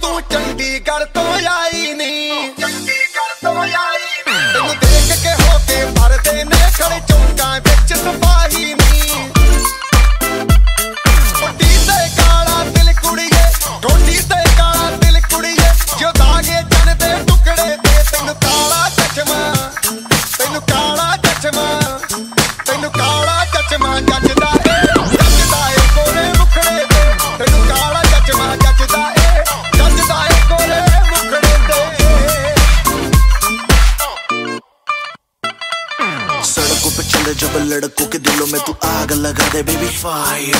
ਤੂੰ ਚੰਡੀਗੜ੍ਹ सड़कों जब लड़कों के दिलों में तू आग लगा दे बेबी फायर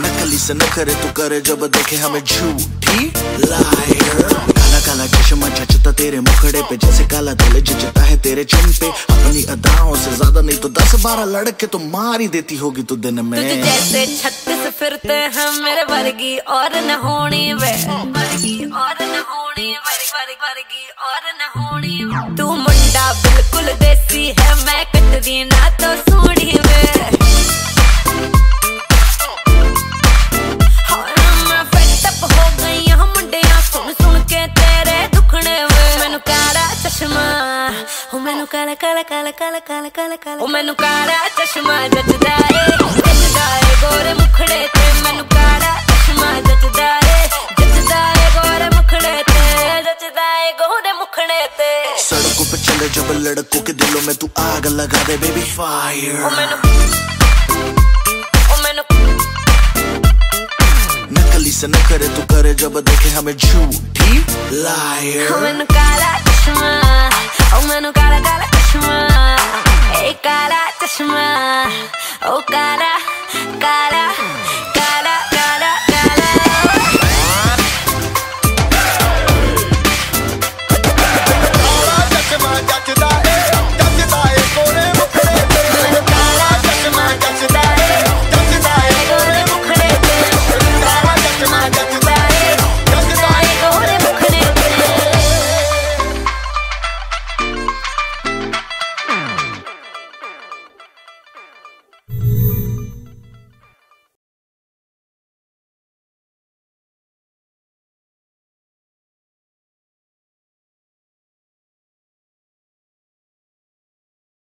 नकली से न करे, तू करे जब देखे हमें झूठी लायर काला काला चश्मा जचता तेरे मुखड़े पे, जैसे काला दिल जचता है तेरे चिन पे। अपनी अदाओं से ज़्यादा नहीं तो दस बारह लड़के तो मार ही देती होगी तू दिन में। तुझ जैसे छत्तीस फिरते हैं मेरे वर्गी और न होनी वे। वर्गी और न होनी वर्गी और न होनी तू काला चश्मा ओ मैनू काला काला काला काला काला काला काला ओ मैनू काला चश्मा जचदा ਏ ਜੱਜਦਾ ਏ ਗੋਰੇ ਮੁਖੜੇ ਤੇ ਮੈਨੂੰ ਕਾਲਾ ਚਸ਼ਮਾ ਜੱਜਦਾ ਏ ਜੱਜਦਾ ਏ ਗੋਰੇ ਮੁਖੜੇ ਤੇ ਜੱਜਦਾ ਏ ਗੋਰੇ ਮੁਖੜੇ ਤੇ सड़कों पे चले जब लड़कों के दिलों में तू आग लगा दे बेबी फायर ਓ ਮੈਨੂੰ ਓ ਮੈਨੂੰ नकली से न करे तू करे जब देखे हमें झूठी लायर ਓ Kashma, oh mano, cara, cara, Kashma.